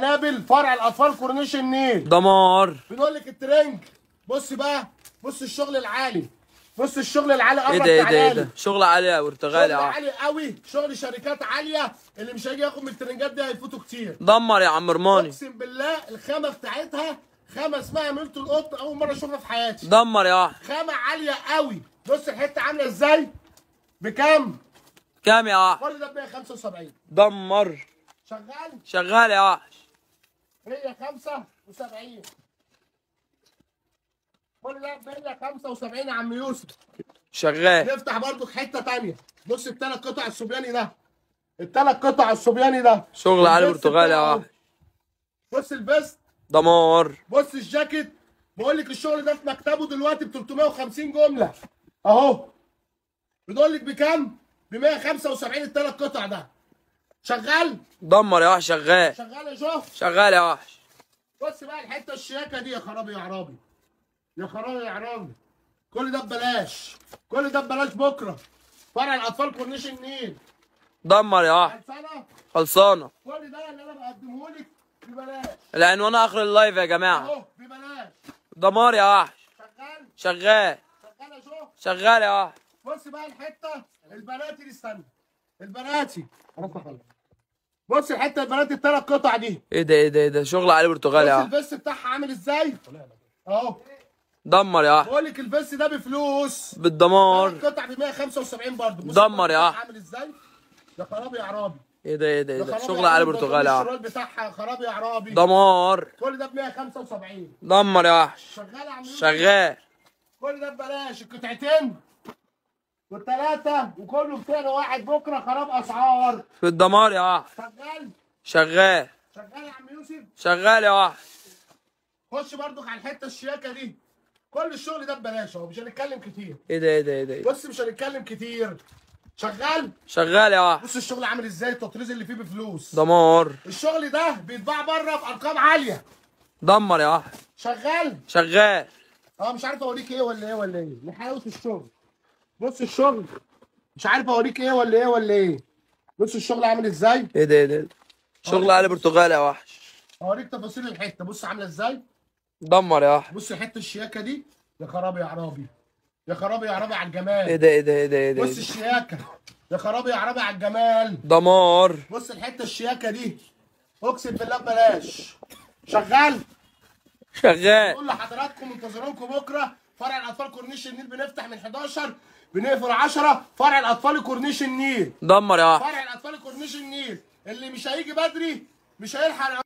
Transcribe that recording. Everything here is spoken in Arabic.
نابل فرع الأطفال كورنيش النيل. دمار. بنقول لك الترنج. بص بقى بص الشغل العالي. بص الشغل العالي إيه ده إيه ده إيه ده؟ شغل عالي يا شغل برتغالي آه. عالي قوي شغل شركات عالية. اللي مش هيجي ياخد من الترنجات دي هيفوتوا كتير. دمر يا عم رماني أقسم بالله الخامة بتاعتها خامة اسمها ميلتون القط أول مرة أشوفها في حياتي. دمر يا وحش خامة عالية قوي بص الحتة عاملة إزاي؟ بكام؟ كام يا وحش كل ده ب 175 دمر. شغال؟ شغال يا وحش 175 كل ده ب 175 يا عم يوسف. شغال. نفتح برضو حتة تانية. بص الثلاث قطع الصبياني ده. الثلاث قطع الصبياني ده. شغل ال vest برتغالي. وحش بص ال vest دمار. بص الجاكيت. بقول لك الشغل ده في مكتبه دلوقتي ب 350 جملة. اهو. بنقول لك بكام؟ ب 175 الثلاث قطع ده. شغال؟ دمر يا وحش شغال. شغال يا شوف. شغال يا وحش. بص بقى الحتة الشياكة دي يا خرابي يا عرابي. يا خرابي يا عرابي. كل ده ببلاش. كل ده ببلاش بكرة. فرع الأطفال كورنيش النيل. دمر يا وحش. سنه خلصانة. كل ده اللي أنا بقدمه لك ببلاش. العنوان آخر ال live يا جماعة. أهو ببلاش. دمار يا وحش. شغال. شغال. شغال يا شوف. شغال يا وحش. بص بقى الحتة. البناتي دي استنى البناتي. بص الحتة البناتي الثلاث قطع دي. إيه ده إيه ده إيه ده؟ شغل عالي برتغالي بص ال vest بتاعها عامل إزاي؟ اهو. دمر يا وحش بقول لك ال vest ده بفلوس. بالدمار. قطع ب 175 برضه. دمر يا أحمد. عامل إزاي؟ يا خرابي يا عرابي. إيه ده إيه ده إيه ده؟ شغل عرابي، برتغالي يا الشرال بتاعها خرابي يا عرابي. دمار. كل ده ب 175 دمر يا وحش. شغال يا عم؟ شغال. كل ده ببلاش. القطعتين. والثلاثه وكله ب واحد. بكرة خراب أسعار. في الدمار يا وحش شغال. شغال. شغال يا عم يوسف. شغال يا وحش خش برضك على الحتة الشياكة دي. كل الشغل ده ببلاش أهو مش هنتكلم كتير. إيه ده إيه ده إيه ده؟ بص مش هنتكلم كتير. شغال؟ شغال يا وحش بص الشغل عامل إزاي التطريز اللي فيه بفلوس. دمار. الشغل ده بيتباع بره بأرقام عالية. دمر يا وحش شغال؟ شغال. أه مش عارف أوريك إيه ولا إيه ولا إيه. لحلاوه الشغل. بص الشغل. مش عارف اوريك إيه ولا إيه ولا إيه. بص الشغل عامل إزاي؟ إيه ده إيه ده؟ شغل عالي برتغالي يا وحش. اوريك تفاصيل الحتة. بص عاملة إزاي. دمر يا وحش. بص الحته الشياكة دي. يا خرابي يا عرابي. يا خرابي يا عرابي على إيه الجمال ده إيه ده إيه ده إيه ده؟ إيه بص؟ الشياكة. يا خرابي يا عرابي على الجمال. دمار. بص الحتة الشياكة دي. اقسم بالله ببلاش. شغال. شغال. بقول لحضراتكم منتظرينكم بكرة. فرع الأطفال كورنيش النيل بنفتح من 11 بنقفل 10 فرع الأطفال كورنيش النيل. دمر يا فرع الأطفال كورنيش النيل. اللي مش هيجي بدري مش هيلحق